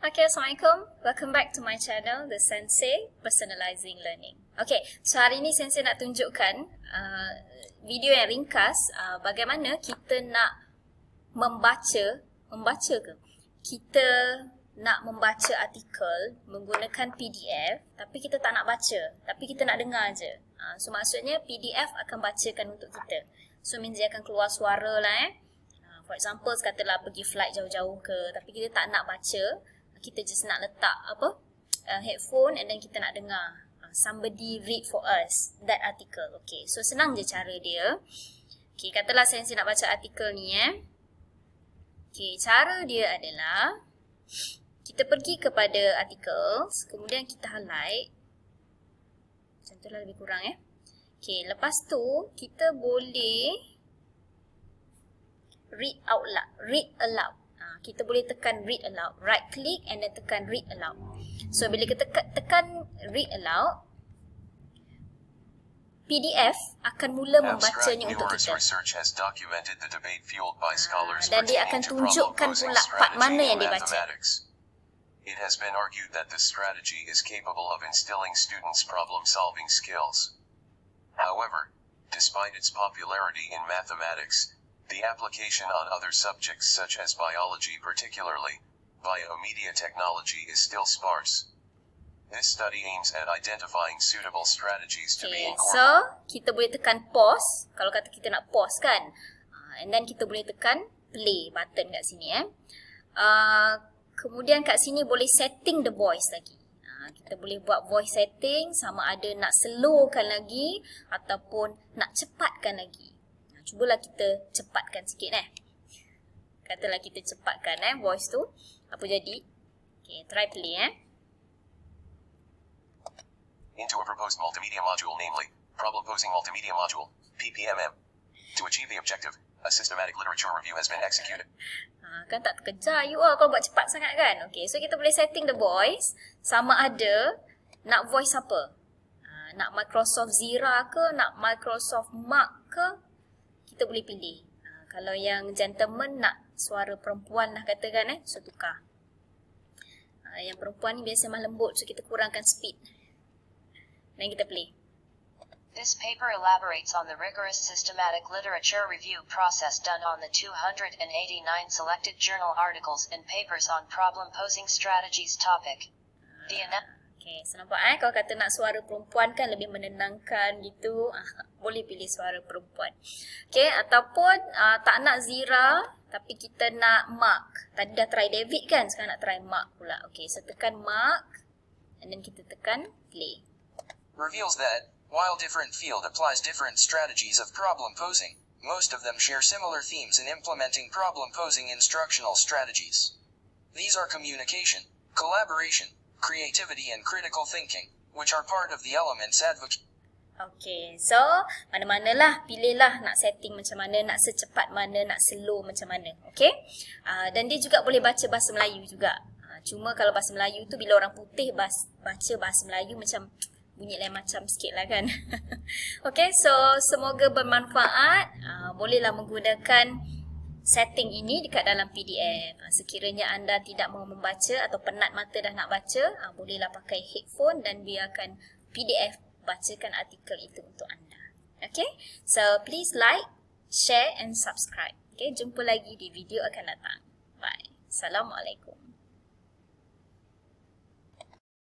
Okay, Assalamualaikum. Welcome back to my channel, The Sensei Personalizing Learning. Okay, so hari ni Sensei nak tunjukkan uh, video yang ringkas uh, bagaimana kita nak membaca, membaca ke? Kita nak membaca artikel menggunakan PDF tapi kita tak nak baca, tapi kita nak dengar je. Uh, so maksudnya PDF akan bacakan untuk kita. So means dia akan keluar suara lah eh. Uh, for example, katalah pergi flight jauh-jauh ke tapi kita tak nak baca, kita just nak letak apa uh, headphone and then kita nak dengar uh, somebody read for us that article. Okay so senang je cara dia. Okay katalah saya nak baca artikel ni eh. Okay cara dia adalah kita pergi kepada artikel kemudian kita highlight. Macam tu lah lebih kurang eh. Okay lepas tu kita boleh read out loud read aloud kita boleh tekan read aloud. Right click and then tekan read aloud. So bila kita tekan, tekan read aloud, PDF akan mula membacanya untuk kita. Ah, dan dia akan tunjukkan pula part mana yang dia baca. It has been argued that this strategy is capable of instilling students' problem-solving skills. However, despite its popularity in mathematics, The application on other subjects such as biology particularly, biomedia technology is still sparse. This study aims at identifying suitable strategies to okay, be incorporated. So, kita boleh tekan pause kalau kata kita nak pause kan. Uh, and then kita boleh tekan play button kat sini eh. Uh, kemudian kat sini boleh setting the voice lagi. Uh, kita boleh buat voice setting sama ada nak slowkan lagi ataupun nak cepatkan lagi cubalah kita cepatkan sikit eh. Katalah kita cepatkan eh voice tu. Apa jadi? Okay, try play eh. Into a proposed multimedia module namely problem posing multimedia module PPMM. To achieve the objective, a systematic literature review has been executed. Ha, kan tak terkejar you all kalau buat cepat sangat kan? Okay, so kita boleh setting the voice sama ada nak voice apa? Ha, nak Microsoft Zira ke, nak Microsoft Mark ke, kita boleh pilih. Ha, kalau yang gentleman nak suara perempuan lah katakan eh, so tukar. Ha, yang perempuan ni biasa mah lembut so kita kurangkan speed. Dan kita play. This paper elaborates on the rigorous systematic literature review process done on the 289 selected journal articles and papers on problem-posing strategies topic. The Okay, so nampak eh kalau kata nak suara perempuan kan lebih menenangkan gitu, ah, boleh pilih suara perempuan. Okay, ataupun uh, tak nak Zira tapi kita nak Mark. Tadi dah try David kan, sekarang nak try Mark pula. Okay, so tekan Mark and then kita tekan play. Reveals that, while different field applies different strategies of problem posing, most of them share similar themes in implementing problem posing instructional strategies. These are communication, collaboration, creativity and critical thinking, which are part of the elements advocate. Okay, so mana-manalah pilihlah nak setting macam mana, nak secepat mana, nak slow macam mana. Okay, uh, dan dia juga boleh baca bahasa Melayu juga. Uh, cuma kalau bahasa Melayu tu bila orang putih bas, baca bahasa Melayu macam bunyi lain macam sikit lah kan. okay, so semoga bermanfaat. Uh, bolehlah menggunakan setting ini dekat dalam PDF. Ha, sekiranya anda tidak mau membaca atau penat mata dah nak baca, ha, bolehlah pakai headphone dan biarkan PDF bacakan artikel itu untuk anda. Okay, so please like, share and subscribe. Okay, jumpa lagi di video akan datang. Bye. Assalamualaikum.